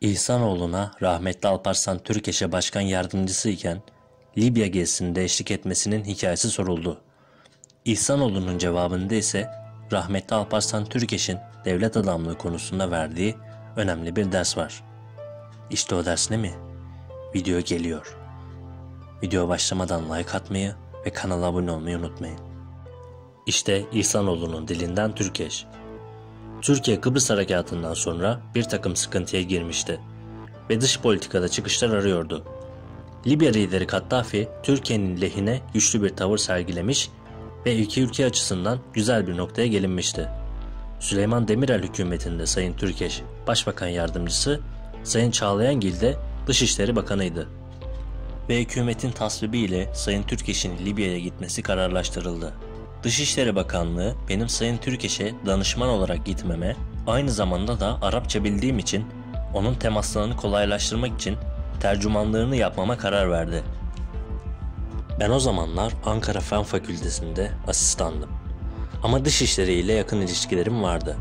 İhsanoğlu'na rahmetli Alparslan Türkeş'e başkan yardımcısı iken Libya gezisinde eşlik etmesinin hikayesi soruldu. İhsanoğlu'nun cevabında ise rahmetli Alparslan Türkeş'in devlet adamlığı konusunda verdiği önemli bir ders var. İşte o ders ne mi? Video geliyor. Video başlamadan like atmayı ve kanala abone olmayı unutmayın. İşte İhsanoğlu'nun dilinden Türkeş. Türkiye Kıbrıs Harekatı'ndan sonra bir takım sıkıntıya girmişti ve dış politikada çıkışlar arıyordu. Libya lideri Kaddafi, Türkiye'nin lehine güçlü bir tavır sergilemiş ve iki ülke açısından güzel bir noktaya gelinmişti. Süleyman Demirel hükümetinde Sayın Türkeş, Başbakan Yardımcısı, Sayın Çağlayangil de Dışişleri Bakanıydı. Ve hükümetin tasvibi ile Sayın Türkeş'in Libya'ya gitmesi kararlaştırıldı. Dışişleri Bakanlığı benim Sayın Türkeş'e danışman olarak gitmeme, aynı zamanda da Arapça bildiğim için onun temaslarını kolaylaştırmak için tercümanlığını yapmama karar verdi. Ben o zamanlar Ankara Fen Fakültesi'nde asistandım. Ama dışişleri ile yakın ilişkilerim vardı.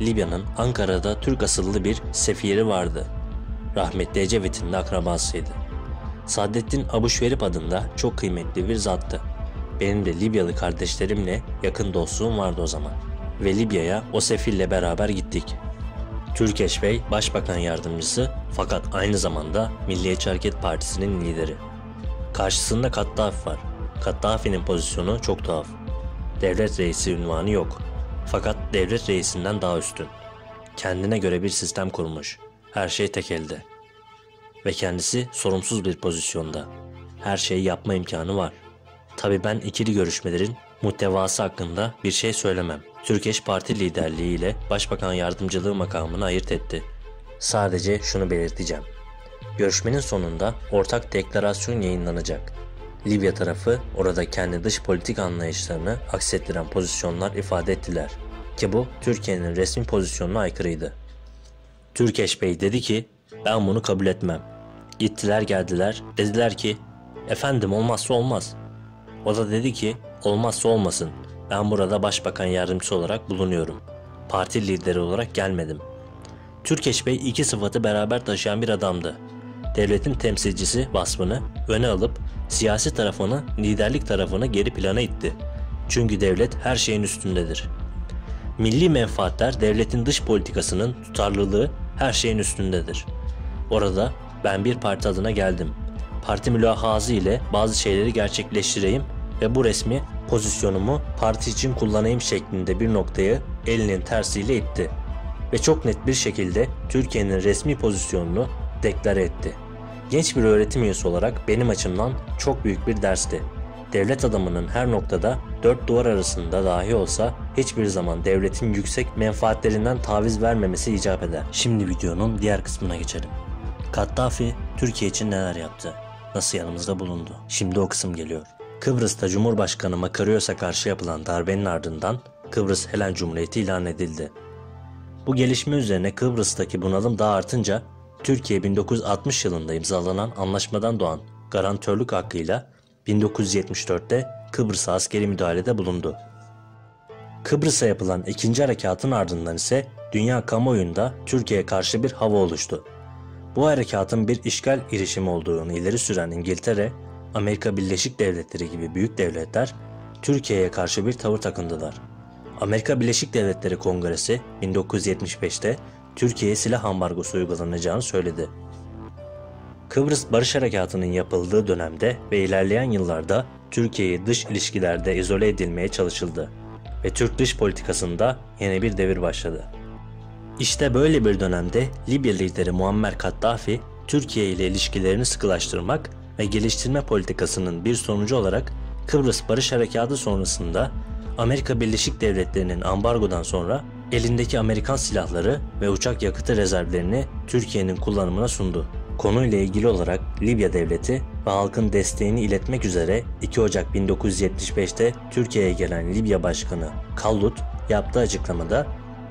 Libya'nın Ankara'da Türk asıllı bir sefiri vardı. Rahmetli Ecevit'in de akrabasıydı. Saadettin Abuşverip adında çok kıymetli bir zattı. Benim de Libyalı kardeşlerimle yakın dostluğum vardı o zaman. Ve Libya'ya o sefille beraber gittik. Türkeş Bey başbakan yardımcısı fakat aynı zamanda Milliyetçi Hareket Partisi'nin lideri. Karşısında Kaddafi var. Kaddafi'nin pozisyonu çok tuhaf. Devlet reisi ünvanı yok. Fakat devlet reisinden daha üstün. Kendine göre bir sistem kurmuş. Her şey tek elde. Ve kendisi sorumsuz bir pozisyonda. Her şeyi yapma imkanı var. Tabi ben ikili görüşmelerin muhtevası hakkında bir şey söylemem. Türkeş Parti liderliği ile Başbakan Yardımcılığı makamını ayırt etti. Sadece şunu belirteceğim. Görüşmenin sonunda ortak deklarasyon yayınlanacak. Libya tarafı orada kendi dış politik anlayışlarını aksettiren pozisyonlar ifade ettiler ki bu Türkiye'nin resmi pozisyonuna aykırıydı. Türkeş Bey dedi ki ben bunu kabul etmem. Gittiler geldiler dediler ki efendim olmazsa olmaz. O da dedi ki olmazsa olmasın ben burada başbakan yardımcısı olarak bulunuyorum. Parti lideri olarak gelmedim. Türkeş Bey iki sıfatı beraber taşıyan bir adamdı. Devletin temsilcisi vasfını öne alıp siyasi tarafını, liderlik tarafını geri plana itti. Çünkü devlet her şeyin üstündedir. Milli menfaatler devletin dış politikasının tutarlılığı her şeyin üstündedir. Orada ben bir parti adına geldim. Parti mülahazı ile bazı şeyleri gerçekleştireyim ve bu resmi pozisyonumu parti için kullanayım şeklinde bir noktayı elinin tersiyle itti ve çok net bir şekilde Türkiye'nin resmi pozisyonunu deklare etti. Genç bir öğretim üyesi olarak benim açımdan çok büyük bir dersti. Devlet adamının her noktada dört duvar arasında dahi olsa hiçbir zaman devletin yüksek menfaatlerinden taviz vermemesi icap eder. Şimdi videonun diğer kısmına geçelim. Kaddafi Türkiye için neler yaptı? Nasıl yanımızda bulundu? Şimdi o kısım geliyor. Kıbrıs'ta Cumhurbaşkanı Makarios'a karşı yapılan darbenin ardından Kıbrıs Helen Cumhuriyeti ilan edildi. Bu gelişme üzerine Kıbrıs'taki bunalım daha artınca Türkiye 1960 yılında imzalanan anlaşmadan doğan garantörlük hakkıyla 1974'te Kıbrıs'a askeri müdahalede bulundu. Kıbrıs'a yapılan ikinci harekatın ardından ise dünya kamuoyunda Türkiye'ye karşı bir hava oluştu. Bu harekatın bir işgal girişimi olduğunu ileri süren İngiltere, Amerika Birleşik Devletleri gibi büyük devletler Türkiye'ye karşı bir tavır takındılar. Amerika Birleşik Devletleri Kongresi 1975'te Türkiye'ye silah ambargosu uygulanacağını söyledi. Kıbrıs Barış Harekatı'nın yapıldığı dönemde ve ilerleyen yıllarda Türkiye'yi dış ilişkilerde izole edilmeye çalışıldı ve Türk dış politikasında yeni bir devir başladı. İşte böyle bir dönemde Libya lideri Muammer Kaddafi, Türkiye ile ilişkilerini sıkılaştırmak ve geliştirme politikasının bir sonucu olarak Kıbrıs Barış Harekatı sonrasında Amerika Birleşik Devletleri'nin ambargodan sonra elindeki Amerikan silahları ve uçak yakıtı rezervlerini Türkiye'nin kullanımına sundu. Konuyla ilgili olarak Libya devleti ve halkın desteğini iletmek üzere 2 Ocak 1975'te Türkiye'ye gelen Libya Başkanı Kallut yaptığı açıklamada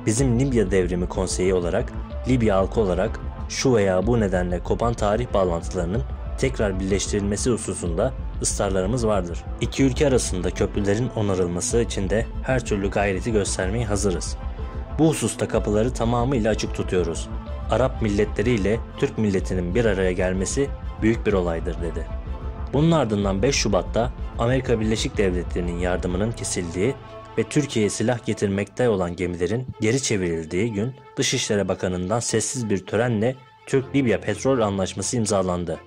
bizim Libya Devrimi Konseyi olarak Libya halkı olarak şu veya bu nedenle kopan tarih bağlantılarının tekrar birleştirilmesi hususunda ısrarlarımız vardır. İki ülke arasında köprülerin onarılması için de her türlü gayreti göstermeye hazırız. Bu hususta kapıları tamamıyla açık tutuyoruz. Arap milletleri ile Türk milletinin bir araya gelmesi büyük bir olaydır dedi. Bunun ardından 5 Şubat'ta Amerika Birleşik Devletleri'nin yardımının kesildiği ve Türkiye'ye silah getirmekte olan gemilerin geri çevrildiği gün Dışişleri Bakanı'ndan sessiz bir törenle Türk-Libya petrol anlaşması imzalandı.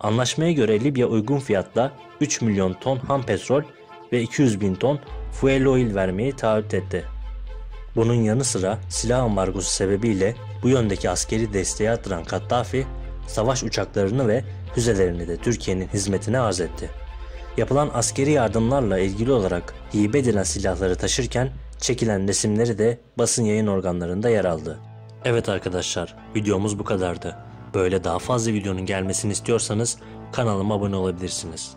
Anlaşmaya göre Libya uygun fiyatla 3 milyon ton ham petrol ve 200 bin ton fuel oil vermeyi taahhüt etti. Bunun yanı sıra silah ambargosu sebebiyle bu yöndeki askeri desteği artıran Kaddafi, savaş uçaklarını ve füzelerini de Türkiye'nin hizmetine arz etti. Yapılan askeri yardımlarla ilgili olarak hibe edilen silahları taşırken çekilen resimleri de basın yayın organlarında yer aldı. Evet arkadaşlar, videomuz bu kadardı. Böyle daha fazla videonun gelmesini istiyorsanız kanalıma abone olabilirsiniz.